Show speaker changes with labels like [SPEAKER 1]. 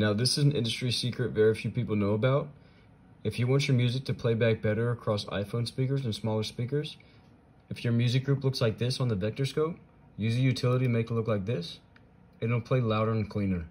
[SPEAKER 1] Now this is an industry secret very few people know about. If you want your music to play back better across iPhone speakers and smaller speakers, if your music group looks like this on the vector scope, use a utility to make it look like this. It'll play louder and cleaner.